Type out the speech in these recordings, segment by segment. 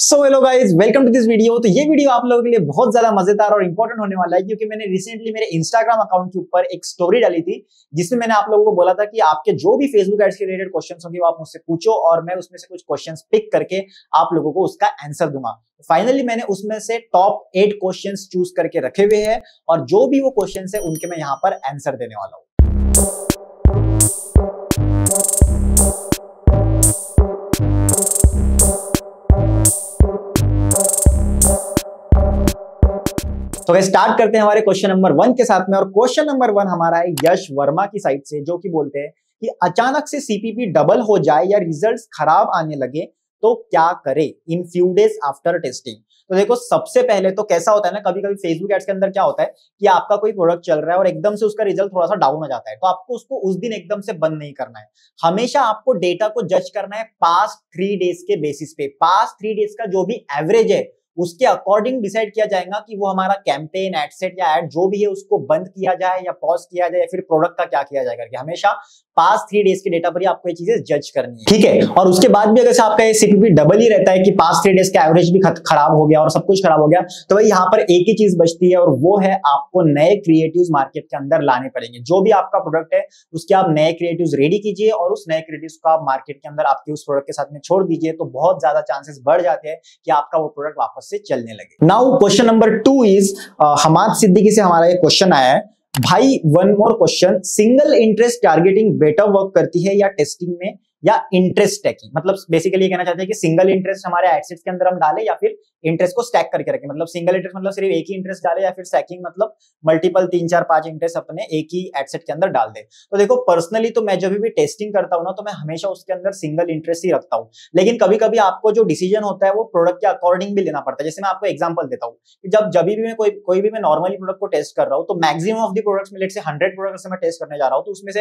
So hello guys welcome to this video तो ये video आप लोगों के लिए बहुत ज़्यादा मज़ेदार और इंपॉर्टेंट होने वाला है क्योंकि मैंने रिसेंटली मेरे इंस्टाग्राम अकाउंट के ऊपर एक स्टोरी डाली थी, जिसमें मैंने आप लोगों को बोला था कि आपके जो भी फेसबुक एड्स के रिलेटेड क्वेश्चन होंगे वो आप मुझसे पूछो और मैं उसमें से कुछ क्वेश्चन पिक करके आप लोगों को उसका आंसर दूँगा। फाइनली मैंने उसमें से टॉप एट क्वेश्चन चूज़ करके रखे हुए हैं और जो भी वो क्वेश्चन है, उनके मैं यहाँ पर आंसर देने वाला हूँ। तो स्टार्ट करते हैं हमारे क्वेश्चन नंबर वन के साथ में। और क्वेश्चन नंबर वन हमारा है यश वर्मा की साइड से, जो कि बोलते हैं कि अचानक से सीपीपी डबल हो जाए या रिजल्ट्स खराब आने लगे तो क्या करे in few days after testing तो देखो, सबसे पहले तो कैसा होता है ना कभी कभी फेसबुक एड्स के अंदर क्या होता है कि आपका कोई प्रोडक्ट चल रहा है और एकदम से उसका रिज़ल्ट थोड़ा सा डाउन हो जाता है तो आपको उसको उस दिन एकदम से बंद नहीं करना है। हमेशा आपको डेटा को जज करना है पास्ट थ्री डेज़ के बेसिस पे। पास्ट थ्री डेज़ का जो भी एवरेज है उसके अकॉर्डिंग डिसाइड किया जाएगा कि वो हमारा कैंपेन एडसेट या एड जो भी है, उसको बंद किया जाए या पॉज किया जाए या फिर प्रोडक्ट का क्या किया जाए करके। हमेशा पास थ्री डेज़ के डेटा पर ही आपको ये चीज़ें जज करनी है। ठीक है? और उसके बाद भी अगर आपका ये सीपीपी डबल ही रहता है कि पास थ्री डेज़ का एवरेज भी खराब हो गया और सब कुछ खराब हो गया तो भाई यहाँ पर एक ही चीज़ बचती है और वो है आपको नए क्रिएटिव मार्केट के अंदर लाने पड़ेंगे। जो भी आपका प्रोडक्ट है, उसके आप नए क्रिएटिव रेडी कीजिए और उस नए क्रिएटिव को आप मार्केट के अंदर आपके उस प्रोडक्ट के साथ में छोड़ दीजिए तो बहुत ज़्यादा चांसेस बढ़ जाते हैं कि आपका वो प्रोडक्ट वापस से चलने लगे। Now question number two is Hammad Siddiqui से हमारा एक क्वेश्चन आया है। भाई one more question single interest targeting better work करती है या टेस्टिंग में या इंटरेस्ट टैकिंग मतलब बेसिकली ये कहना चाहते हैं कि सिंगल इंटरेस्ट हमारे एसेट्स के अंदर हम डालें या फिर इंटरेस्ट को स्टैक करके रखें। मतलब सिंगल इंटरेस्ट मतलब सिर्फ़ एक ही इंटरेस्ट डाले या फिर स्टैकिंग मतलब मल्टीपल तीन, चार, पाँच इंटरेस्ट अपने एक ही एसेट के अंदर डाल दे। तो देखो पर्सनली तो मैं जब भी टेस्टिंग करता हूँ ना तो मैं हमेशा उसके अंदर सिंगल इंटरेस्ट ही रखता हूँ। लेकिन कभी कभी आपको जो डिसीज़न होता है, वो प्रोडक्ट के अकॉर्डिंग भी लेना पड़ता है। जैसे मैं आपको एग्ज़ाम्पल देता हूँ जब जब भी मैं कोई कोई भी मैं नॉर्मली प्रोडक्ट को टेस्ट कर रहा हूँ तो मैक्सिमम ऑफ़ दी प्रोडक्ट्स में लेट से हंड्रेड प्रोडक्ट्स मैं टेस्ट करने जा रहा हूँ तो उसमें से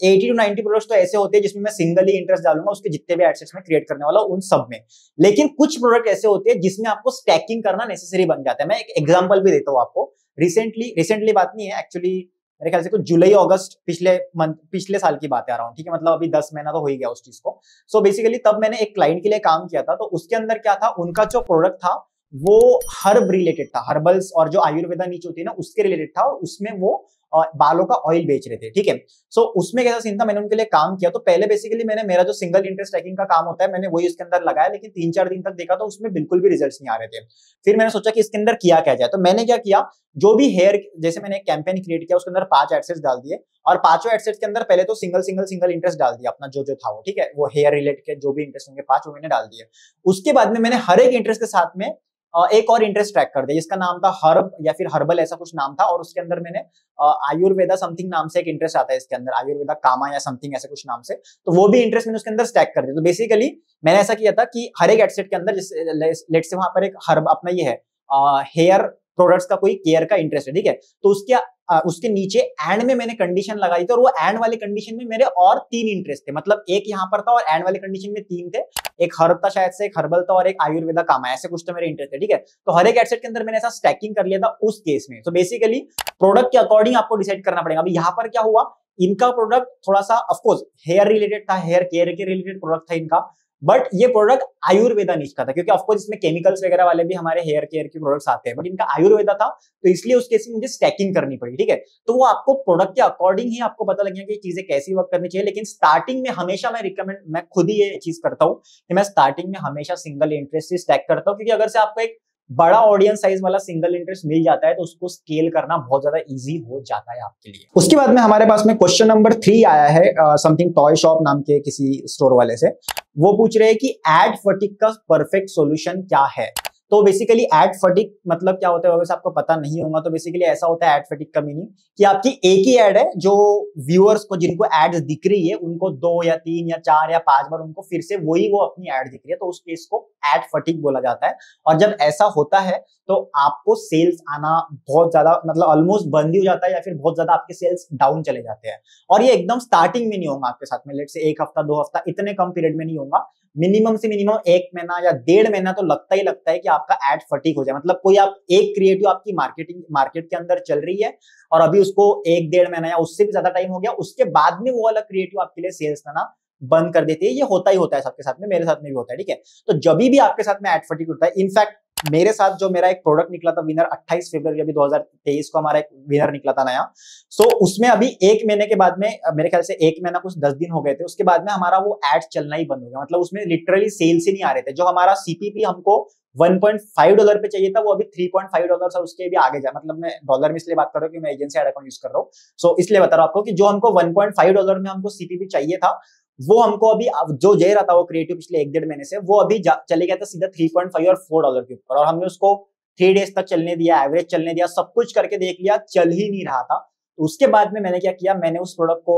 एटी टू नाइनटी प्रोडक्ट्स तो ऐसे होते हैं जिसमें मैं सिंगल इंटरेस्ट डालूँगा, उसके जितने भी एडसेट्स में क्रिएट करने वाला उन सब में। लेकिन कुछ प्रोडक्ट ऐसे होते हैं जिसमें आपको स्टैकिंग करना नेसेसरी बन जाता है। मैं एक एग्जांपल भी देता हूँ आपको। रिसेंटली रिसेंटली बात नहीं है एक्चुअली मेरे ख्याल से कुछ जुलाई, अगस्त पिछले मंथ पिछले साल की बात आ रहा हूँ, ठीक है? मतलब अभी दस महीना तो हो ही गया उस चीज़ को। सो so बेसिकली तब मैंने एक क्लाइंट के लिए काम किया था तो उसके अंदर क्या था, उनका जो प्रोडक्ट था, वो हर्ब रिलेटेड था हर्बल्स और जो आयुर्वेदा नीचे होती है ना, उसके रिलेटेड था और उसमें वो बालों का ऑयल बेच रहे थे, ठीक है? सो उसमें कैसा सीन था? मैंने उनके लिए काम किया। तो पहले बेसिकली मैंने, मेरा जो सिंगल इंटरेस्ट ट्रैकिंग का काम होता है, मैंने वही उसके अंदर लगाया, लेकिन तीन चार दिन तक देखा तो उसमें बिल्कुल भी रिज़ल्ट नहीं आ रहे थे। फिर मैंने सोचा कि इसके अंदर किया क्या जाए? तो मैंने क्या किया? जो भी हेयर जैसे मैंने एक कैंपेन क्रिएट किया, उसके अंदर पाँच एडसेट्स डाल दिए और पाँचों एडसेट्स के अंदर पहले तो सिंगल सिंगल सिंगल इंटरेस्ट डाल दिया अपना जो जो था वो, ठीक है? वो हेयर रिलेटेड जो भी इंटरेस्ट होंगे, पाँच वो मैंने डाल दिए। उसके बाद में मैंने हर एक इंटरेस्ट के साथ में एक और इंटरेस्ट ट्रैक कर दिया जिसका नाम था हर्ब या फिर हर्बल ऐसा कुछ नाम था, और उसके अंदर मैंने आयुर्वेदा समथिंग नाम से एक इंटरेस्ट आता है इसके अंदर, आयुर्वेदा कामा या समथिंग ऐसे कुछ नाम से। तो वो भी इंटरेस्ट मैंने उसके अंदर स्टैक कर दिया। तो बेसिकली मैंने ऐसा किया था कि हर एक एडसेट के अंदर लेट से वहाँ पर एक हर्ब अपना ये है हेयर प्रोडक्ट्स का कोई केयर का इंटरेस्ट है, ठीक है? तो उसके उसके नीचे एंड में मैंने कंडीशन लगाई थी और वो एंड वाली कंडीशन में मेरे और तीन इंटरेस्ट थे। मतलब एक यहाँ पर था और एंड वाली कंडीशन में तीन थे। एक हर्ब था शायद से, एक हर्बल था और एक आयुर्वेदा काम ऐसे कुछ तो मेरे इंटरेस्ट थे, ठीक है? तो हर एक एडसेट के अंदर मैंने ऐसा स्टैकिंग कर लिया था उस केस में। तो बेसिकली प्रोडक्ट के अकॉर्डिंग आपको डिसाइड करना पड़ेगा। अभी यहाँ पर क्या हुआ? इनका प्रोडक्ट थोड़ा सा ऑफकोर्स हेयर रिलेटेड था हेयर केयर के रिलेटेड प्रोडक्ट था इनका। बट ये प्रोडक्ट आयुर्वेदा नीच का था, क्योंकि ऑफकोर्स इसमें केमिकल्स वगैरह वाले भी हमारे हेयर केयर के प्रोडक्ट्स आते हैं बट इनका आयुर्वेदा था तो इसलिए उसके में मुझे स्टैकिंग करनी पड़ी, ठीक है? तो वो आपको प्रोडक्ट के अकॉर्डिंग ही आपको पता लगेगा कि चीज़ें कैसी वर्क करनी चाहिए, लेकिन स्टार्टिंग में हमेशा मैं रिकमेंड मैं खुद ही ये चीज़ करता हूँ कि मैं स्टार्टिंग में हमेशा सिंगल इंटरेस्ट से स्टैक करता हूँ, क्योंकि अगर से आपको एक बड़ा ऑडियंस साइज़ वाला सिंगल इंटरेस्ट मिल जाता है तो उसको स्केल करना बहुत ज़्यादा इजी हो जाता है आपके लिए। उसके बाद में हमारे पास में क्वेश्चन नंबर थ्री आया है समथिंग टॉय शॉप नाम के किसी स्टोर वाले से। वो पूछ रहे हैं कि एड फटिक का परफेक्ट सोल्यूशन क्या है? तो बेसिकली एड फटिक मतलब क्या होता है अगर आपको पता नहीं होगा तो बेसिकली ऐसा होता है एड फटिक का मीनिंग कि आपकी एक ही एड है जो व्यूअर्स को, जिनको एड दिख रही है, उनको दो या तीन या चार या पाँच बार उनको फिर से वही वो अपनी एड दिख रही है तो उस केस को एड फटिक बोला जाता है। और जब ऐसा होता है तो आपको सेल्स आना बहुत ज़्यादा मतलब ऑलमोस्ट बंद ही हो जाता है या फिर बहुत ज़्यादा आपके सेल्स डाउन चले जाते हैं। और ये एकदम स्टार्टिंग में नहीं होगा आपके साथ में लेट से एक हफ़्ता, दो हफ़्ता, इतने कम पीरियड में नहीं होगा। मिनिमम से मिनिमम एक महीना या डेढ़ महीना तो लगता ही लगता है कि आपका एड फटीक हो जाए। मतलब कोई आप एक क्रिएटिव आपकी मार्केटिंग मार्केट के अंदर चल रही है और अभी उसको एक डेढ़ महीना या उससे भी ज़्यादा टाइम हो गया, उसके बाद में वो वाला क्रिएटिव आपके लिए सेल्स करना बंद कर देती है। ये होता ही होता है सबके साथ में, मेरे साथ में भी होता है, ठीक है? तो जब भी आपके साथ में एड फटीक होता है इनफैक्ट मेरे साथ जो मेरा एक प्रोडक्ट निकला था विनर 28 फरवरी अभी 2023 को हमारा एक विनर निकला था नया। सो so, उसमें अभी एक महीने के बाद में मेरे ख्याल से एक महीना कुछ दस दिन हो गए थे उसके बाद में हमारा वो एड चलना ही बंद हो गया। मतलब उसमें लिटरली सेल्स ही नहीं आ रहे थे। जो हमारा सीपीपी हमको 1.5 डॉलर पे चाहिए था वो अभी 3.5 डॉलर और उसके भी आगे जाए मतलब मैं डॉलर में इसलिए बात कर रहा हूँ कि मैं एजेंसी अकाउंट यूज़ कर रहा हूँ। सो so, इसलिए बता रहा हूँ आपको कि जो हमको 1.5 डॉलर में हमको सीपीपी चाहिए था वो हमको अभी जो जे रहा था वो क्रिएटिव पिछले एक डेढ़ महीने से, वो अभी चले गया था सीधा थ्री पॉइंट फाइव और फोर डॉलर के ऊपर। और हमने उसको थ्री डेज़ तक चलने दिया एवरेज चलने दिया, सब कुछ करके देख लिया, चल ही नहीं रहा था। तो उसके बाद में मैंने क्या किया, मैंने उस प्रोडक्ट को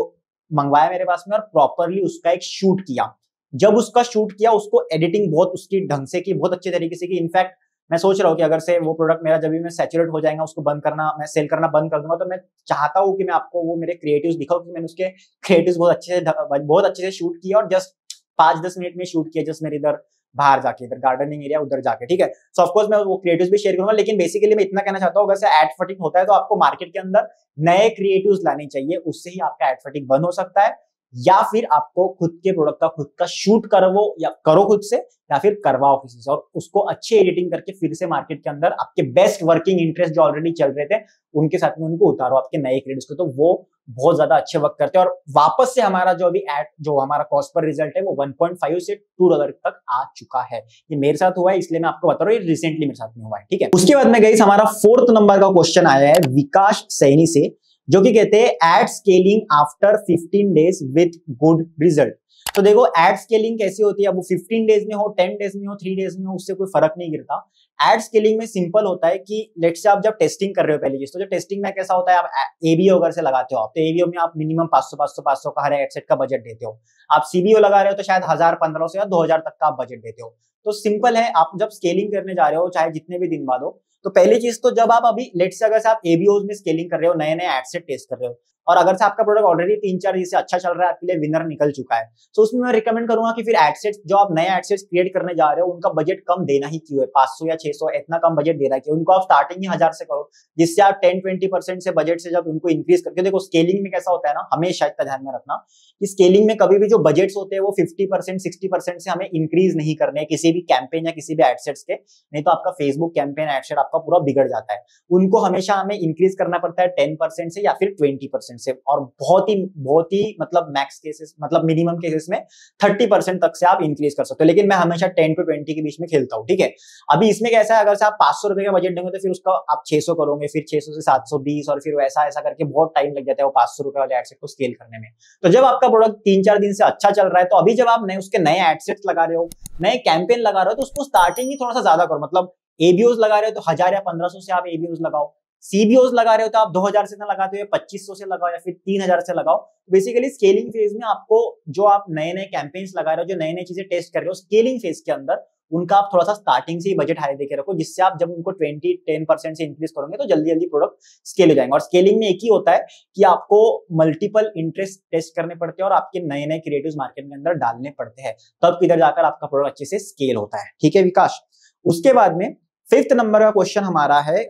मंगवाया मेरे पास में और प्रॉपरली उसका एक शूट किया। जब उसका शूट किया, उसको एडिटिंग बहुत उसकी ढंग से की, बहुत अच्छे तरीके से की। इनफैक्ट मैं सोच रहा हूँ कि अगर से वो प्रोडक्ट मेरा जब भी मैं सेचुरेट हो जाएगा उसको बंद करना मैं सेल करना बंद कर दूँगा तो मैं चाहता हूँ कि मैं आपको वो मेरे क्रिएटिव दिखाऊँ कि मैंने उसके क्रिएटिव बहुत अच्छे से बहुत अच्छे से शूट किया और जस्ट पाँच दस मिनट में शूट किया जस्ट मेरे इधर बाहर जाके इधर गार्डनिंग एरिया उधर जाके ठीक है? सो so, ऑफकोर्स मैं वो क्रिएटिव भी शेयर करूँगा लेकिन बेसिकली मैं इतना कहना चाहता हूँ अगर एड फटिक होता है तो आपको मार्केट के अंदर नए क्रिएटिव लाने चाहिए उससे ही आपका एड फटिक बंद हो सकता है। या फिर आपको खुद के प्रोडक्ट का, खुद का शूट करो या करो खुद से, या फिर करवाओ किसी से। और उसको अच्छी एडिटिंग करके फिर से मार्केट के अंदर आपके बेस्ट वर्किंग इंटरेस्ट जो ऑलरेडी चल रहे थे, उनके साथ में उनको उतारो आपके नए क्रेडिट्स को। तो वो बहुत ज़्यादा अच्छे वर्क करते हैं। और वापस से हमारा जो अभी एड जो हमारा कॉस्ट पर रिज़ल्ट है, वो 1.5 से 2 डॉलर तक आ चुका है। ये मेरे साथ हुआ है, इसलिए मैं आपको बता रहा हूँ, ये रिसेंटली मेरे साथ में हुआ है, ठीक है? उसके बाद में गई हमारा फोर्थ नंबर का क्वेश्चन आया है, विकास सैनी से। जो कि कहते हैं ad scaling after 15 days with good result तो देखो एड स्केलिंग कैसी होती है? वो 15 डेज़ में हो 10 डेज़ में हो 3 डेज़ में हो, उससे कोई फ़र्क नहीं गिरता। एड स्केलिंग में सिंपल होता है कि लेट से आप जब टेस्टिंग कर रहे हो पहली चीज़ तो जो टेस्टिंग में कैसा होता है? आप एबीओ अगर से लगाते हो आप तो एबीओ में आप मिनिमम 500 500 500 का हर एडसेट का बजट देते हो। आप सीबीओ लगा रहे हो तो शायद हज़ार, पंद्रह सौ या दो हज़ार तक का आप बजट देते हो। तो सिंपल है, आप जब स्केलिंग करने जा रहे हो, चाहे जितने भी दिन बाद हो तो पहली चीज़ तो जब आप अभी लेट से अगर आप एबीओ में स्केलिंग कर रहे हो नए नए एडसेट टेस्ट कर रहे हो और अगर से आपका प्रोडक्ट ऑलरेडी तीन चार दिन से अच्छा चल रहा है, आपके लिए विनर निकल चुका है। तो उसमें मैं रिकमेंड करूँगा कि फिर एडसेट्स जो आप नए एडसेट्स क्रिएट करने जा रहे हो, उनका बजट कम देना ही क्यों है? पाँच या छह इतना कम बजट देना क्यों उनको आप स्टार्टिंग ही हज़ार से करो, जिससे आप टेन ट्वेंटी से बजट से जब उनको इंक्रीज करके देखो स्केलिंग में कैसा होता है ना, हमेशा इसका ध्यान में रखना कि स्केलिंग में कभी भी जो बजट्स होते हैं, वो फिफ्टी परसेंट सिक्सटी परसेंट से हमें इंक्रीज नहीं करने, किसी भी कैंपेन या किसी भी एडसेट्स के, नहीं तो आपका फेसबुक कैंपेन एडसेट आपका पूरा बिगड़ जाता है। उनको हमेशा हमें इंक्रीज करना पड़ता है टेन परसेंट से या फिर ट्वेंटी परसेंट से और बहुत बहुत ही बहुत ही मतलब मैक्स केसेस मतलब मिनिमम केसेस में थर्टी परसेंट तक से आप इंक्रीज कर सकते हो। लेकिन मैं हमेशा टेन टू ट्वेंटी के बीच में खेलता हूँ, ठीक है? अभी इसमें कैसा है, अगर से आप पाँच सौ रुपए का बजट देंगे तो फिर उसका आप छह सौ करोगे, फिर छह सौ से सात सौ बीस, और फिर वैसा, ऐसा करके बहुत टाइम लग जाता है वो पाँच सौ रुपए वाले एडसेट को स्केल करने में। तो जब आपका प्रोडक्ट तीन चार दिन से अच्छा चल रहा है तो अभी जब आप नए, उसके नए एडसेट्स लगा रहे हो, नए कैंपेन लगा रहे हो तो उसको स्टार्टिंग ही थोड़ा सा ज़्यादा करो। मतलब एबीओज लगा रहे हो तो हज़ार या पंद्रह सौ से आप एबीओज लगाओ। सीबीओज लगा रहे हो तो आप 2000 से ना लगाते हो पच्चीस से लगाओ या फिर 3000 से लगाओ बेसिकली स्केलिंग फ़ेज़ में आपको जो आप नए नए कैंपेन्स लगा रहे हो, जो नए नए चीज़ें टेस्ट कर रहे हो स्केलिंग फ़ेज़ के अंदर उनका आप थोड़ा सा स्टार्टिंग से ही बजट हाई देके रखो, जिससे आप जब उनको 20 10 परसेंट से इंक्रीज करोगे तो जल्दी जल्दी प्रोडक्ट स्केल हो जाएँगे। और स्केलिंग में एक ही होता है कि आपको मल्टीपल इंटरेस्ट टेस्ट करने पड़ते हैं और आपके नए नए क्रिएटिव मार्केट के अंदर डालने पड़ते हैं। तब किधर जाकर आपका प्रोडक्ट अच्छे से स्केल होता है। ठीक है विकास? उसके बाद में फिफ्थ नंबर का क्वेश्चन हमारा है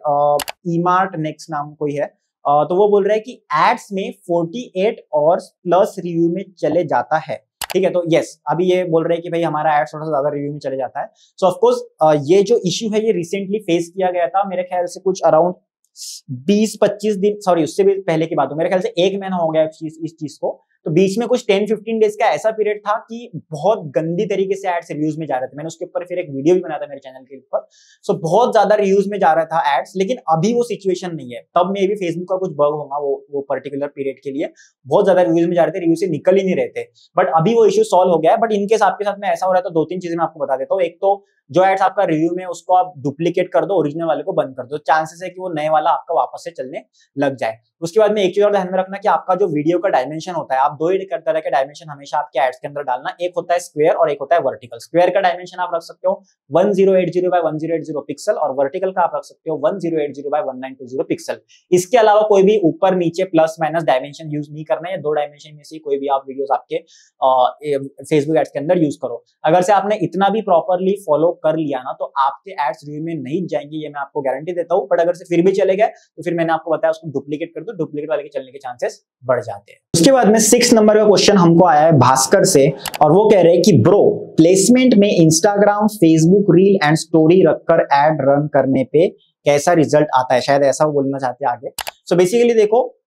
ईमार्ट नेक्स्ट नाम कोई है uh, तो वो बोल रहा है कि एड्स में 48 और प्लस रिव्यू में चले जाता है। ठीक है तो यस अभी ये बोल रहे हैं कि भाई हमारा एड्स थोड़ा सा ज़्यादा रिव्यू में चले जाता है। सो so ऑफकोर्स ये जो इश्यू है ये रिसेंटली फेस किया गया था मेरे ख्याल से कुछ अराउंड 20-25 दिन सॉरी उससे भी पहले की बात हो मेरे ख्याल से एक महीना हो गया इस चीज़ को। तो बीच में कुछ टेन फिफ्टीन डेज़ का ऐसा पीरियड था कि बहुत गंदी तरीके से एड्स रिव्यूज़ में जा रहे थे। मैंने उसके ऊपर फिर एक वीडियो भी बनाया था मेरे चैनल के ऊपर। सो बहुत ज़्यादा रिव्यूज़ में जा रहा था एड्स लेकिन अभी वो सिचुएशन नहीं है। तब में भी फेसबुक का कुछ बग होगा वो वो पर्टिकुलर पीरियड के लिए। बहुत ज़्यादा रिव्यूज़ में जा रहे थे रिव्यू से निकल ही नहीं रहे थे। बट अभी वो इश्यू सॉल्व हो गया है। बट इनकेस आपके साथ में ऐसा हो रहा है तो दो तीन चीज़ें मैं आपको बता देता हूँ। एक तो जो एड्स आपका रिव्यू में उसको आप डुप्लीकेट कर दो ओरिजिनल वाले को बंद कर दो। चांसेस है कि वो नए वाला आपका वापस से चलने लग जाए। उसके बाद में एक चीज़ और ध्यान में रखना कि आपका जो वीडियो का डायमेंशन होता है, आप दो ही तरह के डायमेंशन हमेशा आपके एड्स के अंदर डालना। एक होता है स्क्वेयर और एक होता है वर्टिकल स्क्वेयर का डायमेंशन आप रख सकते हो one zero eight zero by one zero pixel और वर्टिकल का आप रख सकते हो one zero eight zero by one nine two zero pixel इसके अलावा कोई भी ऊपर, नीचे प्लस माइनस डायमेंशन यूज़ नहीं करना है। दो डायमेंशन में से कोई भी आप वीडियोस आपके फेसबुक एड्स के अंदर यूज़ करो। अगर से आपने इतना भी प्रॉपरली फॉलो कर लिया ना तो आपके एड्स रिव्यू में नहीं जाएँगे, ये मैं आपको गारंटी देता हूँ। बट अगर से फिर भी चले गए तो फिर मैंने आपको बताया, उसको डुप्लीकेट कर दो। डुप्लीकेट वाले के चलने के चांसेस बढ़ जाते हैं। उसके बाद में सिक्स नंबर का क्वेश्चन हमको आया है भास्कर से, और वो कह रहे हैं कि, ब्रो प्लेसमेंट में Instagram Facebook reel and story रखकर एड रन करने पे कैसा रिज़ल्ट आता है? शायद ऐसा वो बोलना चाहते हैं आगे। सो so बेसिकली देखो,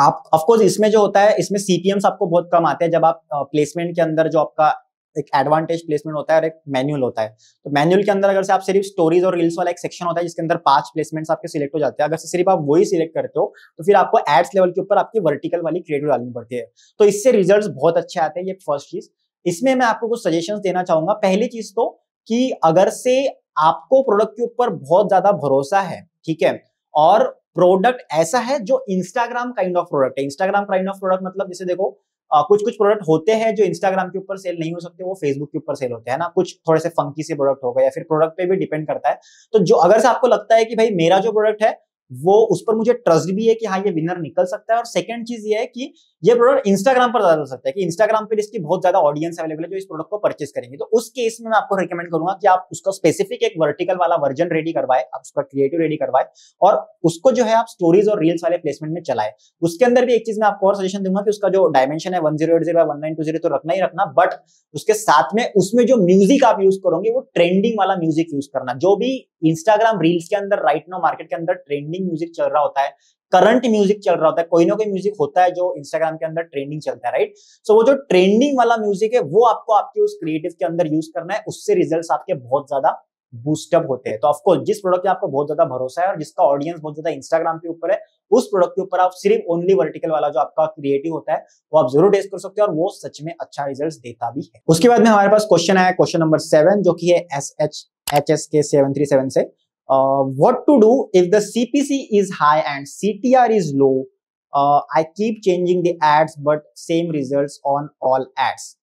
आप ऑफकोर्स इसमें जो होता है, इसमें सीपीएम्स आपको बहुत कम आते हैं जब आप प्लेसमेंट के अंदर जो आपका एक एडवांटेज प्लेसमेंट होता है और एक मैनुअल होता है। तो मैनुअल के अंदर अगर से आप सिर्फ़ स्टोरीज और रील्स वाला एक सेक्शन होता है, जिसके अंदर पाँच प्लेसमेंट्स आपके सिलेक्ट हो जाते हैं, अगर से सिर्फ़ आप वही सिलेक्ट करते हो तो फिर आपको एड्स लेवल के ऊपर आपकी वर्टिकल वाली क्रिएटिव डालनी पड़ती है। तो इससे रिज़ल्ट बहुत अच्छे आते हैं, ये फ़र्स्ट चीज़। इसमें मैं आपको कुछ सजेशन देना चाहूँगा। पहली चीज़ तो कि अगर से आपको प्रोडक्ट के ऊपर बहुत ज़्यादा भरोसा है, ठीक है, और प्रोडक्ट ऐसा है जो इंस्टाग्राम काइंड ऑफ़ प्रोडक्ट है। इंस्टाग्राम काइंड ऑफ़ प्रोडक्ट मतलब जैसे देखो कुछ कुछ प्रोडक्ट होते हैं जो इंस्टाग्राम के ऊपर सेल नहीं हो सकते, वो फेसबुक के ऊपर सेल होते हैं ना? कुछ थोड़े से फंकी से प्रोडक्ट होगा या फिर प्रोडक्ट पे भी डिपेंड करता है। तो जो, अगर से आपको लगता है कि भाई मेरा जो प्रोडक्ट है वो उस पर मुझे ट्रस्ट भी है कि हाँ ये विनर निकल सकता है। और सेकंड चीज़ ये है कि ये प्रोडक्ट इंस्टाग्राम पर ज़्यादा चल सकता है कि इंस्टाग्राम पर इसकी बहुत ज़्यादा ऑडियंस अवेलेबल है जो इस प्रोडक्ट को परचेस करेंगे। तो उस केस में मैं आपको रिकमेंड करूँगा कि आप उसका स्पेसिफिक एक वर्टिकल वाला वर्जन रेडी करवाए, आप उसका क्रिएटिव रेडी करवाए और उसको जो है आप स्टोरीज और रील्स वाले प्लेसमेंट में चलाए। उसके अंदर भी एक चीज़ मैं आपको और सजेशन दूँगा कि उसका जो डायमेंशन है वन ज़ीरो तो रखना ही रखना बट उसके साथ में उसमें जो म्यूज़िक आप यूज़ करोगे वो ट्रेंडिंग वाला म्यूज़िक यूज़ करना। जो भी इंस्टाग्राम रील्स के अंदर राइट नाउ मार्केट के अंदर ट्रेंडिंग म्यूज़िक चल रहा होता है करंट म्यूज़िक चल रहा होता है कोई ना कोई म्यूज़िक होता है जो इंस्टाग्राम के अंदर ट्रेंडिंग चलता है राइट सो so, वो जो ट्रेंडिंग वाला म्यूज़िक है वो आपको आपके उस क्रिएटिव के अंदर यूज़ करना है उससे रिज़ल्ट आपके बहुत ज़्यादा बूस्टअप होते हैं। तो ऑफकोर्स जिस प्रोडक्ट पे आपको बहुत ज़्यादा भरोसा है और जिसका ऑडियंस बहुत ज़्यादा इंस्टाग्राम के ऊपर है उस प्रोडक्ट के ऊपर आप सिर्फ़ ओनली वर्टिकल वाला जो आपका क्रिएटिव होता है वो आप ज़रूर टेस्ट कर सकते हैं और वो सच में अच्छा रिज़ल्ट देता भी है। उसके बाद में हमारे पास क्वेश्चन आया क्वेश्चन नंबर सेवन जो कि है S H H S K seven three seven से। Uh, what to do if the CPC is high and CTR is low. Uh, I keep changing the ads but same results on all ads.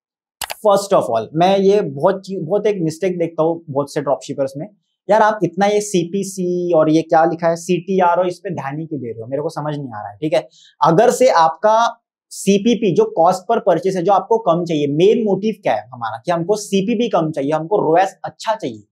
First of all मैं ये बहुत बहुत एक mistake देखता हूँ बहुत से ड्रॉप शिपर्स में। यार आप इतना ये सीपीसी और ये क्या लिखा है? सी टी आर और इस पर ध्यान ही क्यों दे रहे हो? मेरे को समझ नहीं आ रहा है ठीक है? अगर से आपका सीपीपी जो कॉस्ट पर परचेस है जो आपको कम चाहिए मेन मोटिव क्या है हमारा? कि हमको सीपीपी कम चाहिए हमको रोएस अच्छा चाहिए।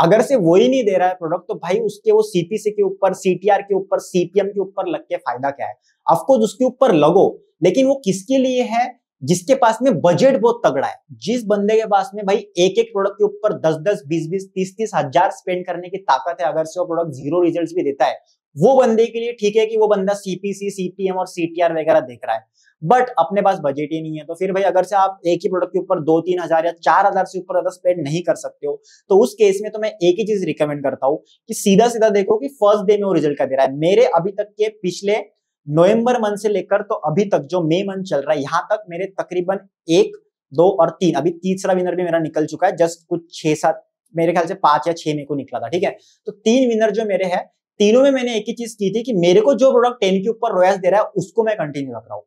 अगर से वो ही नहीं दे रहा है प्रोडक्ट तो भाई उसके वो सीपीसी के ऊपर सीटीआर के ऊपर सीपीएम के ऊपर लग के फ़ायदा क्या है? अफकोर्स उसके ऊपर लगो, लेकिन वो किसके लिए है? जिसके पास में बजट बहुत तगड़ा है। जिस बंदे के पास में भाई एक एक प्रोडक्ट के ऊपर दस दस बीस बीस तीस तीस हज़ार स्पेंड करने की ताकत है, अगर से वो प्रोडक्ट ज़ीरो रिज़ल्ट भी देता है, वो बंदे के लिए ठीक है कि वो बंदा सीपीसी सीपीएम और सीटीआर वगैरह देख रहा है। बट अपने पास बजट ही नहीं है। तो फिर भाई अगर से आप एक ही प्रोडक्ट के ऊपर दो तीन हज़ार या चार हज़ार से ऊपर ज़्यादा स्पेंड नहीं कर सकते हो तो उस केस में तो मैं एक ही चीज़ रिकमेंड करता हूँ कि सीधा सीधा देखो कि फ़र्स्ट डे में वो रिज़ल्ट क्या दे रहा है। मेरे अभी तक के पिछले नवंबर मंथ से लेकर तो अभी तक जो मे मंथ चल रहा है, यहाँ तक मेरे तकरीबन एक, दो और तीन, अभी तीसरा विनर भी मेरा निकल चुका है जस्ट कुछ छह सात, मेरे ख्याल से पाँच या छह मे को निकला था, ठीक है? तो तीन विनर जो मेरे हैं, तीनों में मैंने एक ही चीज़ की थी कि मेरे को जो प्रोडक्ट टेन के ऊपर रोयस दे रहा है, उसको मैं कंटिन्यू रख रहा हूँ।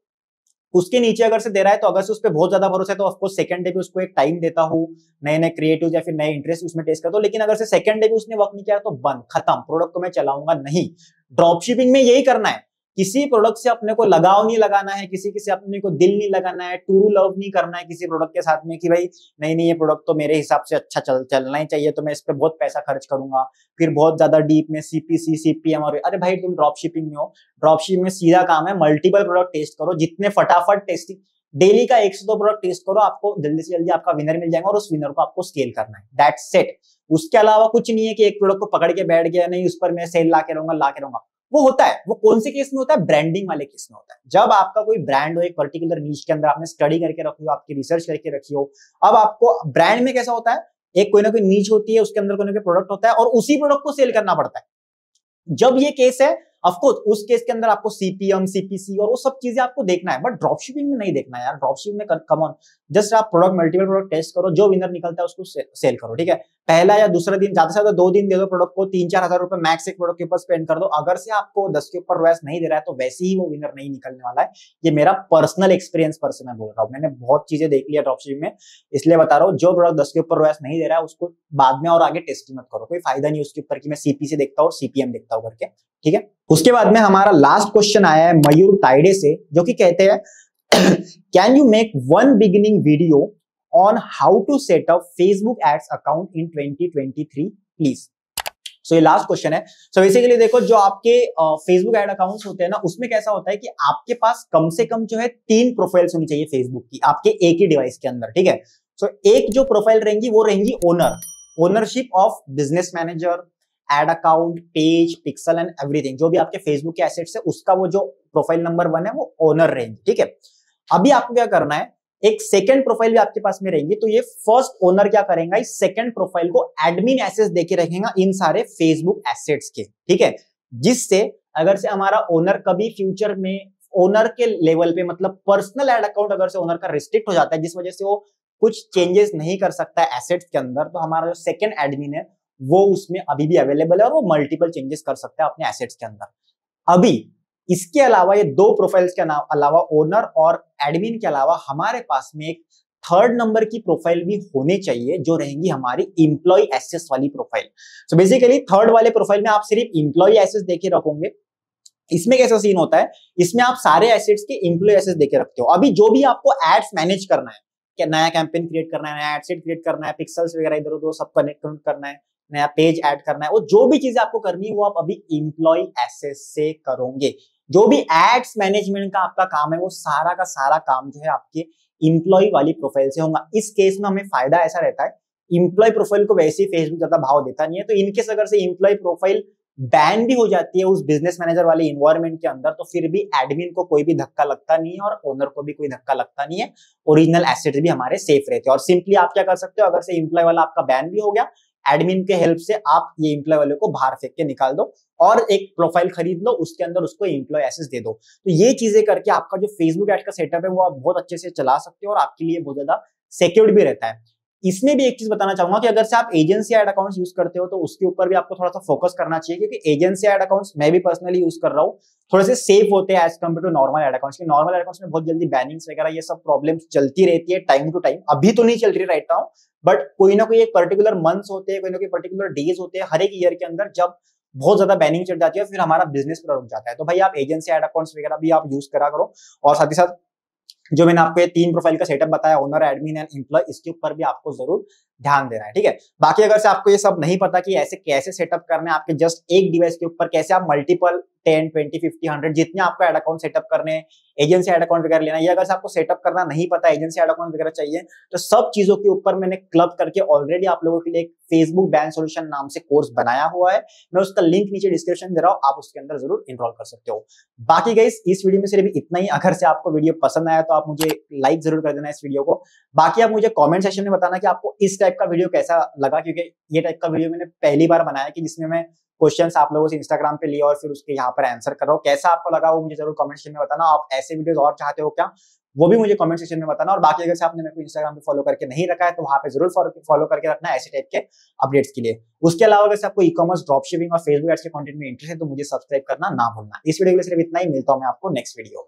उसके नीचे अगर से दे रहा है तो अगर से उस पर बहुत ज़्यादा भरोसा है तो ऑफकोर्स सेकंड डे भी उसको एक टाइम देता हूँ। नए नए क्रिएटिव या फिर नए इंटरेस्ट उसमें टेस्ट करता हूँ। लेकिन अगर से सेकंड डे भी उसने वर्क नहीं किया तो बंद, खत्म प्रोडक्ट को मैं चलाऊँगा नहीं। ड्रॉप शिपिंग में यही करना है। किसी प्रोडक्ट से अपने को लगाव नहीं लगाना है, किसी किसी अपने को दिल नहीं लगाना है टूरू लव नहीं करना है किसी प्रोडक्ट के साथ में कि भाई, नहीं नहीं, ये प्रोडक्ट तो मेरे हिसाब से अच्छा चल, चलना ही चाहिए तो मैं इस पर बहुत पैसा खर्च करूँगा। फिर बहुत ज़्यादा डीप में सीपीसी सीपीएम और, अरे भाई, तुम ड्रॉप शिपिंग में हो। ड्रॉप शिपिंग में सीधा काम है मल्टीपल प्रोडक्ट टेस्ट करो, जितने फटाफट टेस्टिंग डेली का एक से दो प्रोडक्ट टेस्ट करो, आपको जल्दी से जल्दी आपका विनर मिल जाएगा और उस विनर को आपको स्केल करना है। दैट सेट उसके अलावा कुछ नहीं है कि एक प्रोडक्ट को पकड़ के बैठ गया, नहीं, उस पर मैं सेल ला के रहूँगा, ला के रहूँगा। वो होता है, वो कौन से केस में होता है? ब्रांडिंग वाले केस में होता है। जब आपका कोई ब्रांड हो एक पर्टिकुलर नीच के अंदर, आपने स्टडी करके रखी हो, आपकी रिसर्च करके रखी हो, अब आपको ब्रांड में कैसा होता है? एक कोई ना कोई नीच होती है, उसके अंदर कोई ना कोई प्रोडक्ट होता है और उसी प्रोडक्ट को सेल करना पड़ता है। जब ये केस है ऑफकोर्स उस केस के अंदर आपको सीपीएम सीपीसी और वो सब चीज़ें आपको देखना है बट ड्रॉप शिपिंग में नहीं देखना है यार। ड्रॉप शिपिंग में कम ऑन जस्ट आप प्रोडक्ट मल्टीपल प्रोडक्ट टेस्ट करो, जो विनर निकलता है उसको सेल करो, ठीक है? पहला या दूसरा दिन, ज़्यादा से ज़्यादा दो दिन दे दो प्रोडक्ट को तीन चार हज़ार रुपए मैक्स एक प्रोडक्ट के ऊपर स्पेंड कर दो। अगर से आपको दस के ऊपर वैस नहीं दे रहा है तो वैसे ही वो विनर नहीं निकलने वाला है। ये मेरा पर्सनल एक्सपीरियंस पर से मैं बोल रहा हूँ। मैंने बहुत चीज़ें देख लिया ड्रॉप शिपिंग में, इसलिए बता रहा हूँ, जो प्रोडक्ट दस के ऊपर वैस नहीं दे रहा है, उसको बाद में और आगे टेस्टिंग मत करो। कोई फ़ायदा नहीं उसके ऊपर की मैं सीपीसी देखता हूँ सीपीएम देखता हूँ करके, ठीक है? उसके बाद में हमारा लास्ट क्वेश्चन आया है मयूर ताइडे से जो कि कहते हैं can you make one beginning video on how to set up Facebook ads account in 2023 please so ये लास्ट क्वेश्चन है। सो so बेसिकली देखो जो आपके फेसबुक एड अकाउंट्स होते हैं ना उसमें कैसा होता है कि आपके पास कम से कम जो है तीन प्रोफाइल्स होनी चाहिए फेसबुक की आपके एक ही डिवाइस के अंदर ठीक है? सो so, एक जो प्रोफ़ाइल रहेंगी वो रहेंगी owner ownership of business manager ad account page pixel and everything जो भी आपके फेसबुक के एसेट्स है, उसका वो जो प्रोफ़ाइल नंबर वन है, वो ओनर रहेंगे ठीक है? अभी आपको क्या करना है, एक सेकंड प्रोफ़ाइल भी आपके पास में रहेंगी तो ये फ़र्स्ट ओनर क्या करेगा, इस सेकंड प्रोफ़ाइल को एडमिन एसेस देके रखेगा इन सारे फेसबुक एसेट्स के, ठीक है? जिससे अगर से हमारा ओनर कभी फ्यूचर में ओनर के लेवल पे मतलब पर्सनल एड अकाउंट अगर से ओनर का रिस्ट्रिक्ट हो जाता है, जिस वजह से वो कुछ चेंजेस नहीं कर सकता है एसेट्स के अंदर तो हमारा जो सेकंड एडमिन है वो उसमें अभी भी अवेलेबल है और वो मल्टीपल चेंजेस कर सकता है अपने एसेट्स के अंदर। अभी, इसके अलावा ये दो प्रोफाइल्स के अलावा ओनर और एडमिन के अलावा हमारे पास में एक थर्ड नंबर की प्रोफ़ाइल भी होनी चाहिए, जो रहेंगी हमारी इंप्लॉय एसेस वाली प्रोफ़ाइल सो बेसिकली थर्ड वाले प्रोफ़ाइल में आप सिर्फ़ इंप्लॉय एसेस देखे रखोगे। इसमें कैसा सीन होता है? इसमें आप सारे एसेट्स के इंप्लॉय एसेस देखे रखते हो। अभी जो भी आपको एड्स मैनेज करना है, क्या नया कैंपेन क्रिएट करना है, नया एडसेट क्रिएट करना है पिक्सल्स वगैरह इधर उधर सब कनेक्ट करना है नया पेज ऐड करना है। वो जो भी चीज़ें आपको करनी है, वो आप अभी इंप्लॉय एसेस से करोगे। जो भी एड्स मैनेजमेंट का आपका काम है, वो सारा का सारा काम जो है आपके इंप्लॉय वाली प्रोफ़ाइल से होगा। इस केस में हमें फ़ायदा ऐसा रहता है इंप्लॉय प्रोफ़ाइल को वैसे ही फेसबुक ज़्यादा भाव देता नहीं है तो इनकेस अगर से इंप्लॉय प्रोफ़ाइल बैन भी हो जाती है उस बिज़नेस मैनेजर वाले इन्वायरमेंट के अंदर तो फिर भी एडमिन को कोई भी धक्का लगता नहीं है और ओनर को भी कोई धक्का लगता नहीं है। ओरिजिनल एसेट भी हमारे सेफ़ रहते हैं। और सिंपली आप क्या कर सकते हो, अगर से इंप्लॉय वाला आपका बैन भी हो गया एडमिन के हेल्प से आप ये इम्प्लॉय वाले को बाहर फेंक के निकाल दो और एक प्रोफ़ाइल खरीद लो, उसके अंदर उसको इम्प्लॉय एसेस दे दो। तो ये चीज़ें करके आपका जो फेसबुक एड का सेटअप है, वो आप बहुत अच्छे से चला सकते हो और आपके लिए बहुत ज़्यादा सिक्योर्ड भी रहता है। इसमें भी एक चीज़ बताना चाहूँगा कि अगर से आप एजेंसी एड अकाउंट्स यूज़ करते हो तो उसके ऊपर भी आपको थोड़ा सा फोकस करना चाहिए, क्योंकि एजेंसी एड अकाउंट्स मैं भी पर्सनली यूज़ कर रहा हूँ। थोड़े से सेफ़ होते हैं as compare to normal ad accounts normal accounts में बहुत जल्दी बैनिंग्स वगैरह, ये सब प्रॉब्लम चलती रहती है टाइम टू टाइम अभी तो नहीं चल रही राइट नाउ बट कोई ना कोई एक पर्टिकुलर मंथ्स होते हैं, कोई ना कोई पर्टिकुलर डेज़ होते हैं, हर एक ईयर के अंदर जब बहुत ज़्यादा बैनिंग चढ़ जाती है फिर हमारा बिज़नेस पूरा रुक जाता है। तो भाई आप एजेंसी एड अकाउंट्स वगैरह भी आप यूज़ करा करो और साथ ही साथ जो मैंने आपको ये तीन प्रोफ़ाइल का सेटअप बताया ओनर एडमिन एंड एम्प्लॉय इसके ऊपर भी आपको ज़रूर ध्यान देना है, ठीक है? बाकी अगर से आपको ये सब नहीं पता कि ऐसे कैसे सेटअप करने आपके जस्ट एक डिवाइस के ऊपर कैसे आप multiple ten twenty fifty hundred जितने आपको एड अकाउंट सेटअप करने एजेंसी एड अकाउंट वगैरह लेना ये अगर आपको सेटअप करना नहीं पता एजेंसी एड अकाउंट वगैरह चाहिए तो सब चीज़ों के ऊपर मैंने क्लब करके ऑलरेडी आप लोगों के लिए एक फेसबुक बैन सोल्यूशन नाम से कोर्स बनाया हुआ है। मैं उसका लिंक नीचे डिस्क्रिप्शन दे रहा हूँ, आप उसके अंदर ज़रूर इनरोल कर सकते हो। बाकी गई इस वीडियो में सिर्फ़ इतना ही। अगर से आपको वीडियो पसंद आया तो आप मुझे लाइक ज़रूर कर देना इस वीडियो को। बाकी आप मुझे कॉमेंट सेक्शन में बताना कि आपको इस टाइप का वीडियो कैसा लगा? क्योंकि ये टाइप का वीडियो मैंने पहली बार बनाया कि जिसमें मैं क्वेश्चन आप लोगों से इंस्टाग्राम पे लिए और फिर उसके यहाँ पर आंसर कर कैसा आपको लगा वो मुझे ज़रूर कमेंट सेक्शन में बताना। आप ऐसे वीडियोस और चाहते हो क्या, वो भी मुझे कमेंट सेक्शन में बताना। और बाकी अगर आपने मेरे को इंस्टाग्राम पे फॉलो करके नहीं रखा है तो वहाँ पे ज़रूर फॉलो करके रखना ऐसे टाइप के अपडेट्स के लिए। उसके अलावा अगर आपको ई कॉमर्स ड्रॉप शिपिंग और फेसबुक एड्स के कंटेंट में इंटरेस्ट है तो मुझे सब्सक्राइब करना ना भूलना। इस वीडियो के लिए सिर्फ़ इतना ही। मिलता हूँ मैं आपको नेक्स्ट वीडियो में।